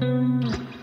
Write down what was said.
嗯。